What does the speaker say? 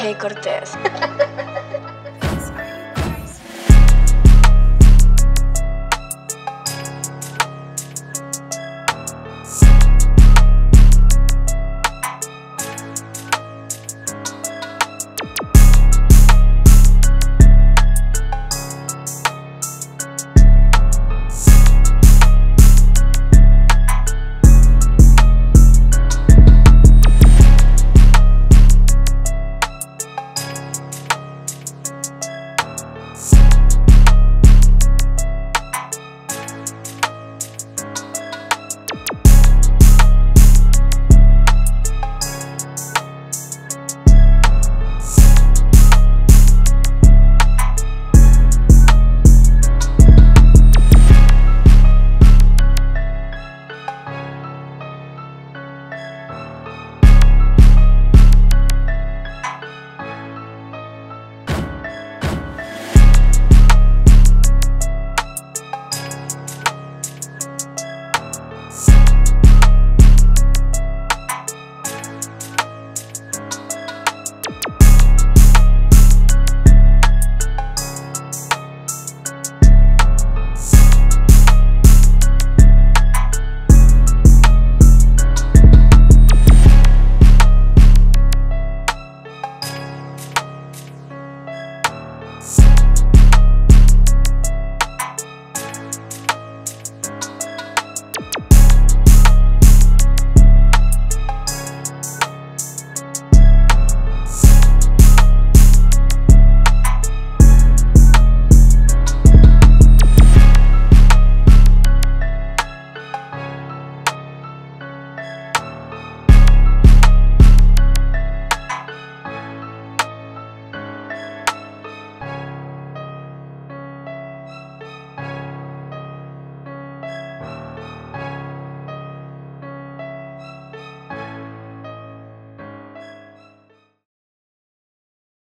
Hey Cortés.